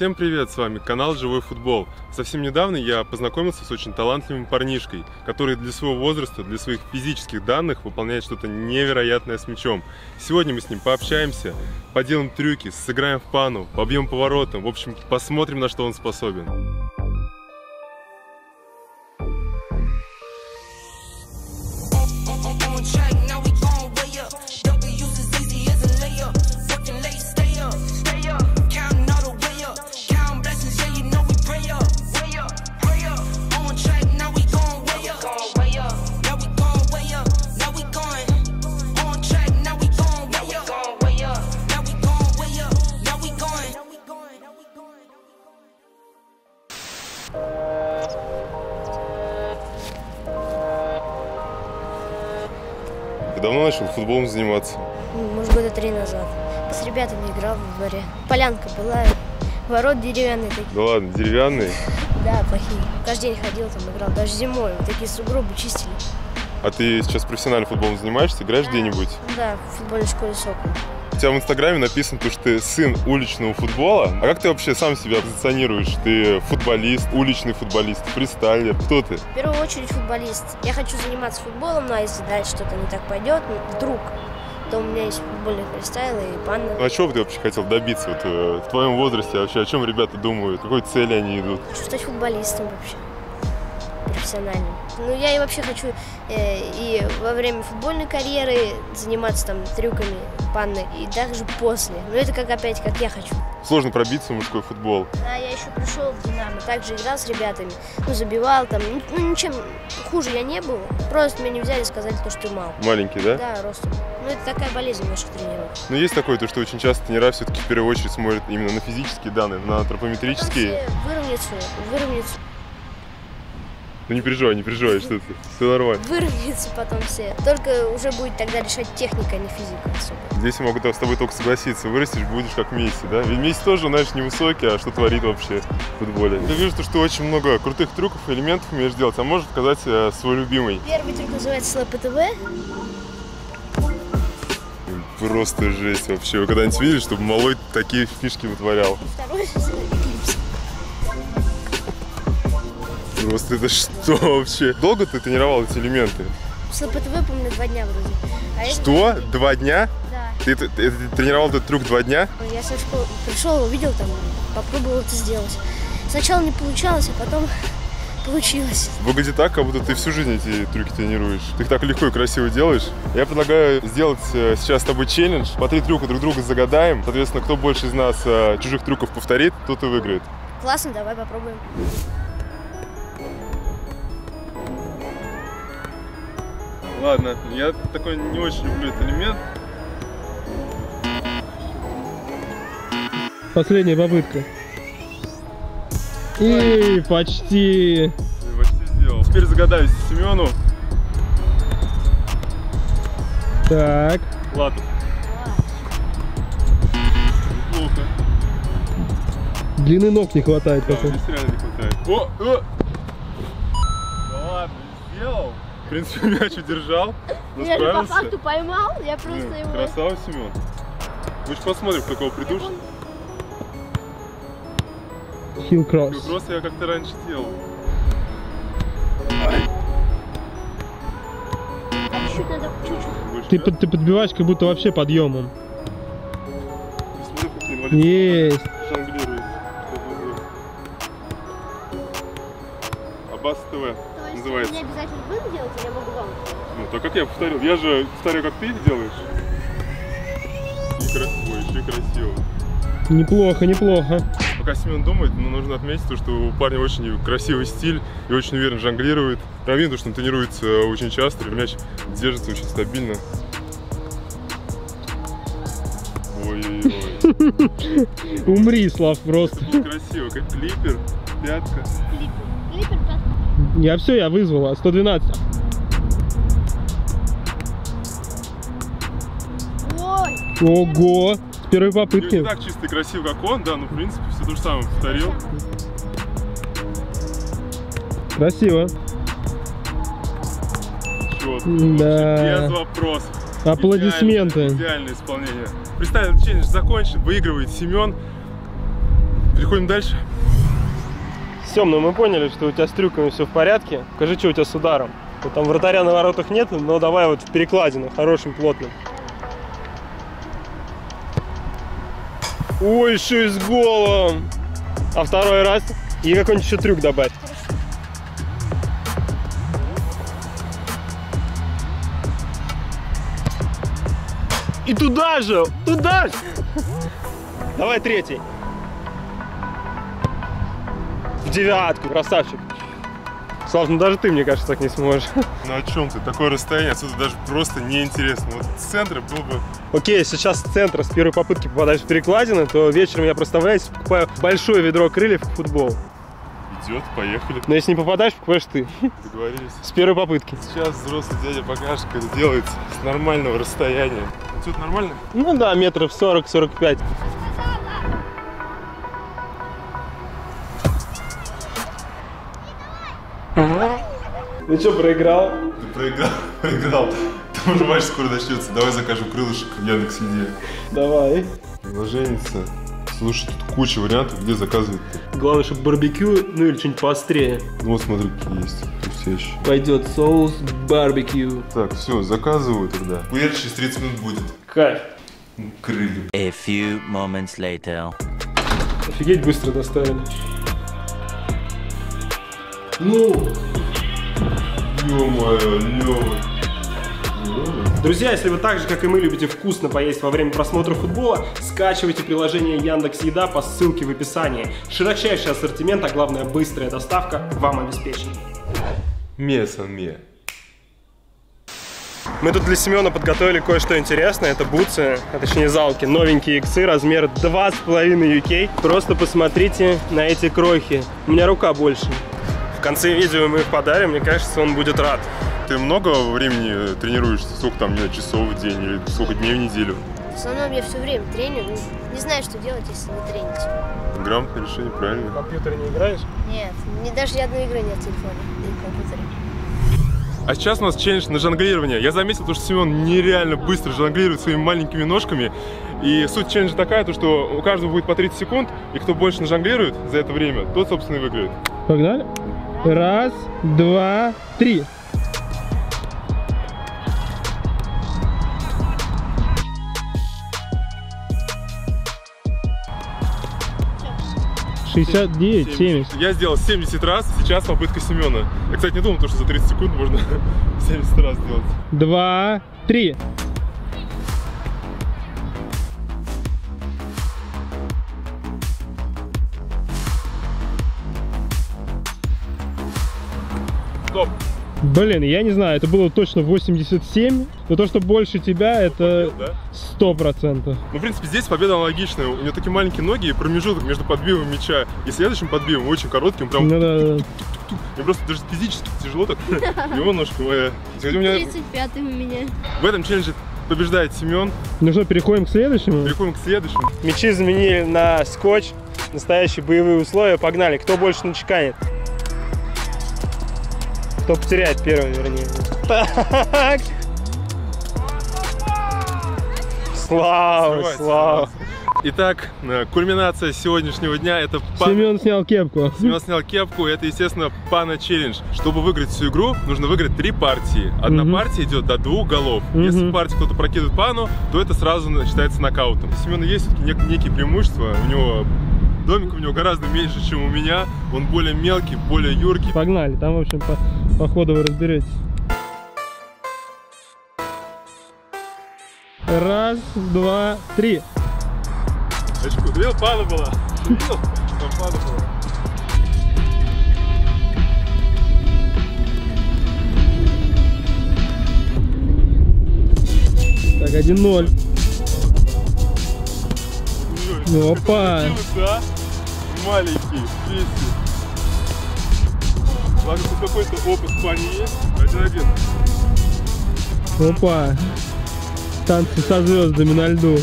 Всем привет, с вами канал Живой Футбол. Совсем недавно я познакомился с очень талантливым парнишкой, который для своего возраста, для своих физических данных выполняет что-то невероятное с мячом. Сегодня мы с ним пообщаемся, поделаем трюки, сыграем в пану, побьем поворотом, в общем, посмотрим, на что он способен. Давно начал футболом заниматься? Ну, Может, года три назад. С ребятами играл во дворе. Полянка была, ворот деревянные такие. Да ладно, деревянный. Да, плохие. Каждый день ходил там, играл. Даже зимой вот такие сугробы чистили. А ты сейчас профессионально футболом занимаешься, играешь где-нибудь? Да, в футбольной школе «Сокол». Тебя в инстаграме написано, то, что ты сын уличного футбола. А как ты вообще сам себя позиционируешь? Ты футболист, уличный футболист, фристайлер? Кто ты? В первую очередь футболист. Я хочу заниматься футболом, но если дальше что-то не так пойдет, ну, вдруг, то у меня есть футбольный фристайл и панна. Ну, а чего бы ты вообще хотел добиться вот, э, в твоем возрасте? Вообще, о чем ребята думают? Какой цели они идут? Хочу стать футболистом вообще. Профессиональным. Ну, я и вообще хочу э, и во время футбольной карьеры заниматься там трюками панны, и также после. Но это как опять, как я хочу. Сложно пробиться в мужской футбол. Да, я еще пришел в Динамо, также играл с ребятами, ну, забивал там, ну, ну, ничем хуже я не был, просто меня не взяли, сказали, то, что ты мал. Маленький, да? Да, ростом. Ну, это такая болезнь наших тренеров. Но есть такое, то, что очень часто тренера все-таки в первую очередь смотрят именно на физические данные, на антропометрические. все выровняться, выровняться, Ну не переживай, не переживай, что ты. Все нормально. выровняться потом все. Только уже будет тогда решать техника, а не физика особо. Здесь я могу с тобой только согласиться. Вырастешь, будешь как Месси, да? Ведь Месси тоже, знаешь, невысокий, а что творит вообще в футболе? Я вижу, что очень много крутых трюков и элементов умеешь делать. А можешь показать э, свой любимый? Первый трюк называется слэп ТВ. Просто жесть вообще. Вы когда-нибудь видели, чтобы малой такие фишки вытворял? Второй Просто это что вообще? Долго ты тренировал эти элементы? ТВ, помню, два дня вроде. А это- Что? Два дня? Да. Ты, ты- ты тренировал этот трюк два дня? Я со школы пришел, увидел там, попробовал это сделать. Сначала не получалось, а потом получилось. Выглядит так, как будто ты всю жизнь эти трюки тренируешь. Ты их так легко и красиво делаешь. Я предлагаю сделать э, сейчас с тобой челлендж. По три трюка друг друга загадаем. Соответственно, кто больше из нас э, чужих трюков повторит, тот и выиграет. Классно, давай попробуем. Ладно, я такой не очень люблю этот элемент. Последняя попытка. И почти. Я почти сделал. Теперь загадаю Семену. Так. Ладно. Неплохо. Длины ног не хватает Да, пока. здесь реально не хватает. О, о! Да ладно, сделал. В принципе, мяч удержал. но Я же по справился. факту поймал, я просто его... Красава, Семен. Мы же посмотрим, кто кого придушит. Хил кросс. Ну, Просто я как-то раньше делал. Чуть. Больше Ты, под- ты подбиваешь как будто вообще подъемом. Есть. жонглирует. Аббас ТВ называется. Я могу вам? Ну, так как я повторил. Я же повторю, как ты делаешь. И кра- Ой, еще и красиво. Неплохо, неплохо. Пока Семен думает, но нужно отметить то, что у парня очень красивый стиль и очень уверенно жонглирует. Прям видно, что он тренируется очень часто, и мяч держится очень стабильно. Ой-ой-ой. Умри, Слав, просто. Это было красиво, как клипер, пятка. Клипер. Клипер, пятка. Я все, я вызвала. 112. Ого. С первой попытки. не так чисто и красиво, как он, да, но в принципе все то же самое повторил. Красиво. Четко. Да. Без вопросов. Аплодисменты. Идеальное, идеальное исполнение. Представим, челлендж закончен, выигрывает Семен. Переходим дальше. Сем, ну мы поняли, что у тебя с трюками все в порядке. Покажи, что у тебя с ударом. Вот там вратаря на воротах нет, но давай вот в перекладину, хорошим, плотным. Ой, еще и с голом. А второй раз и какой-нибудь еще трюк добавь. И туда же, туда же. Давай третий. В девятку, красавчик. Слав, ну даже ты, мне кажется, так не сможешь. Ну о чем ты? Такое расстояние отсюда даже просто неинтересно. Вот с центра был бы... Окей, сейчас с центра с первой попытки попадаешь в перекладину, то вечером я проставляюсь, покупаю большое ведро крыльев в футбол. Идет, поехали. Но если не попадаешь, покупаешь ты. Договорились. С первой попытки. Сейчас взрослый дядя покажет, как это делается с нормального расстояния. Это нормально? Ну да, метров 40-45. Ну что, проиграл? Ты проиграл, проиграл. Там уже матч скоро начнется. Давай закажем крылышек в Яндекс.Еде. Давай. Приложенница. Слушай, тут куча вариантов, где заказывать-то. Главное, чтобы барбекю, ну или что-нибудь поострее. Ну вот смотри, какие есть. Хрустящие. Пойдет соус барбекю. Так, все, заказываю тогда. Курьер через 30 минут будет. Кайф. Крылья. A few moments later. Офигеть быстро доставили. Ну, Ё-моё, Лёва. Друзья, если вы так же, как и мы, любите вкусно поесть во время просмотра футбола, скачивайте приложение Яндекс Еда по ссылке в описании. Широчайший ассортимент, а главное быстрая доставка вам обеспечена. Меса ме. Мы тут для Семена подготовили кое-что интересное. Это бутсы, а точнее залки, новенькие иксы, размер 2,5 UK. Просто посмотрите на эти крохи. У меня рука больше. В конце видео мы их подарим, мне кажется, он будет рад. Ты много времени тренируешься? Сколько там, не знаю, часов в день или сколько дней в неделю? В основном я все время треню. ну, Не знаю, что делать, если не тренить. Грамотное решение, правильно. В компьютере не играешь? Нет, мне даже ни одной игры нет в телефоне и в компьютере. А сейчас у нас челлендж на жонглирование. Я заметил, то, что Семен нереально быстро жонглирует своими маленькими ножками. И суть челленджа такая, то, что у каждого будет по 30 секунд, и кто больше нажонглирует за это время, тот, собственно, и выиграет. Погнали. Раз, два, три. Шестьдесят девять, семьдесят. Я сделал 70 раз, сейчас попытка Семена. Я, кстати, не думал, то, что за 30 секунд можно 70 раз сделать. Два, три. Блин, я не знаю, это было точно 87, но то, что больше тебя, это Да? сто процентов. Ну, в принципе, здесь победа аналогичная. У него такие маленькие ноги, и промежуток между подбивом мяча и следующим подбивом очень коротким. Прям Ну да, да, мне просто даже физически тяжело так. Его ножка моя. Кстати, у меня 35 у меня. в этом челлендже побеждает Семен. Ну что, переходим к следующему? Переходим к следующему. Мячи заменили на скотч, настоящие боевые условия. Погнали, кто больше начеканит? Кто потеряет первым, вернее. Так. Слава, слава. Итак, э, кульминация сегодняшнего дня это пан... Семен снял кепку. Семен снял кепку, и это, естественно, пана челлендж. Чтобы выиграть всю игру, нужно выиграть три партии. Одна Мгм. партия идет до двух голов. Мгм. Если в партии кто-то прокидывает пану, то это сразу считается нокаутом. У Семена есть все-таки нек- некие преимущества. У него домик у него гораздо меньше, чем у меня. Он более мелкий, более юркий. Погнали, там, в общем, по, по ходу вы разберетесь. Раз, два, три. Очку. Видел, пана была? Ты видел? Там пана была. Так, 1-0. Ну, опа. Да? Маленький, песни. Ладно, тут какой-то опыт в плане есть. Один-один. Опа. Танцы со звездами на льду.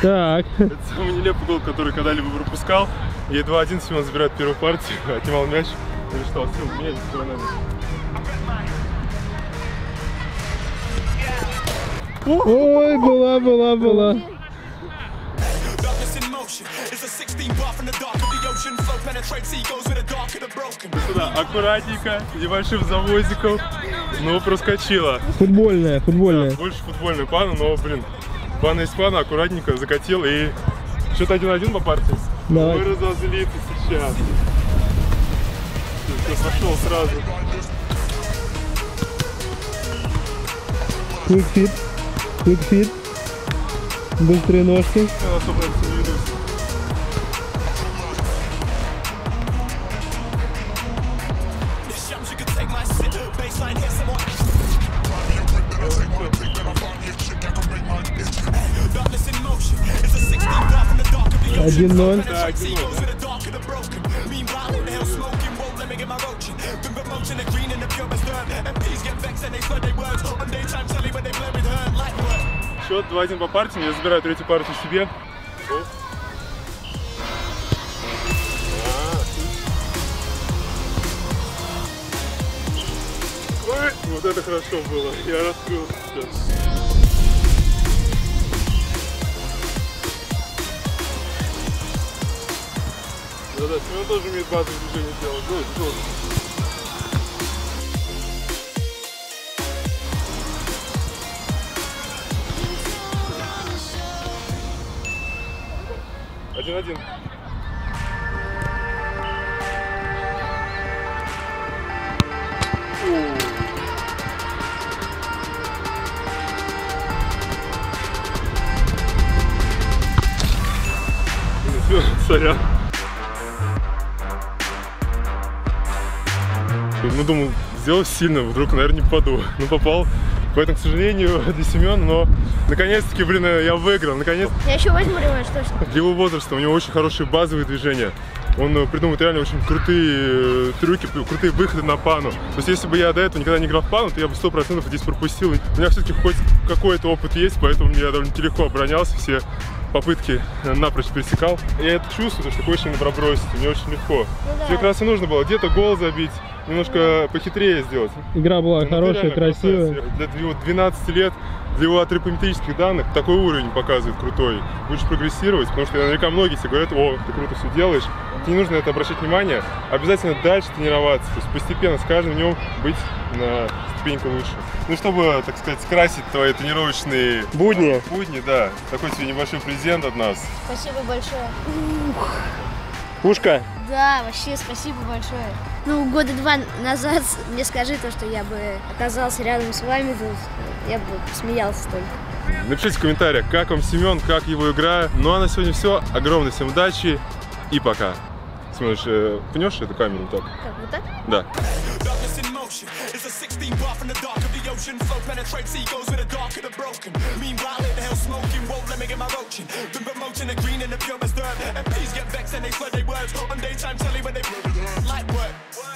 Так. Это самый нелепый гол, который когда-либо пропускал. И 2-1 Семен забирает первую партию, отнимал мяч. И что, все, меняйте сторонами. Ой, была, была, была. Сюда аккуратненько, небольшим завозиком. Ну, проскочила. Футбольная, футбольная. Больше футбольную пану, но, блин, пана из пана аккуратненько закатил и что-то один-один по партии. Давай. Ой, разозлится сейчас. Все, пошел сразу. Квикфит. Квикфит. Быстрые ножки. Я особо не ведусь. 1-0. Счет 2-1 по партии, я забираю третью партию себе. Вот это хорошо было, я раскрылся сейчас. Да-да, Семен тоже умеет базовые движения делать. Ой, здорово. Один-один. Всё, Сорян. Ну, думал, сделал сильно, вдруг, наверное, не попаду. Ну, попал. Поэтому, к сожалению, для Семена, но наконец-таки, блин, я выиграл. Наконец, Я еще возьму реванш, точно. для его возраста у него очень хорошие базовые движения. Он э, придумывает реально очень крутые э, трюки, крутые выходы на пану. То есть, если бы я до этого никогда не играл в пану, то я бы сто процентов здесь пропустил. У меня все-таки хоть какой-то опыт есть, поэтому я довольно легко оборонялся, все попытки напрочь пересекал. Я это чувствую, что такой очень пробросить, мне очень легко. да. Тебе как раз и нужно было где-то гол забить, немножко похитрее сделать. Игра была Ну, ты хорошая, красивая. красавец. Для его 12 лет, для его атрипометрических данных такой уровень показывает крутой. Будешь прогрессировать, потому что наверняка многие тебе говорят, о, ты круто все делаешь. Тебе не нужно на это обращать внимание. Обязательно дальше тренироваться. То есть постепенно, с каждым днем быть на ступеньку лучше. Ну, чтобы, так сказать, скрасить твои тренировочные Будни. будни, да. Такой тебе небольшой презент от нас. Спасибо большое. Пушка. Да, вообще спасибо большое. Ну, года два назад мне скажи то, что я бы оказался рядом с вами тут, я бы смеялся только. Напишите в комментариях, как вам Семен, как его игра. Ну а на сегодня все. Огромной всем удачи и пока. Смотришь, э, пнешь эту камеру так? Как, вот так? Да. Darkness in motion. It's a 16 bar from the dark of the ocean. Flow penetrates egos with the dark of the broken. Meanwhile, in the hell smoking won't let me get my roaching. Been promoting the green and the purest dirt. MPs get vexed and they slur their words. On daytime telly when they light work.